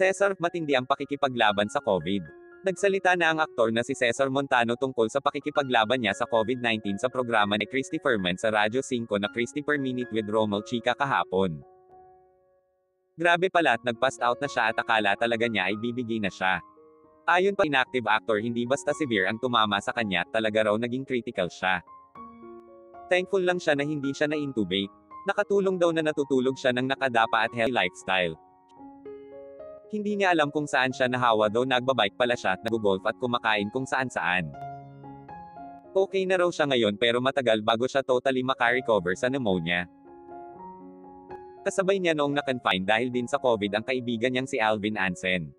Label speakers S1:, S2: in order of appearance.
S1: Cesar, matindi ang pakikipaglaban sa COVID. Nagsalita na ang aktor na si Cesar Montano tungkol sa pakikipaglaban niya sa COVID-19 sa programa ni Christy Ferman sa Radyo 5 na Christy Per Minute with Romel Chica kahapon. Grabe pala at nag-pass out na siya at akala talaga niya ay bibigay na siya. Ayon pa inactive actor hindi basta severe ang tumama sa kanya, talaga raw naging critical siya. Thankful lang siya na hindi siya na-intubate. Nakatulong daw na natutulog siya ng nakadapa at healthy lifestyle. Hindi niya alam kung saan siya nahawa daw nagbabike pala siya at nagugolf at kumakain kung saan saan. Okay na raw siya ngayon pero matagal bago siya totally makarecover sa pneumonia. Kasabay niya noong na-confine dahil din sa COVID ang kaibigan niyang si Alvin Ansen.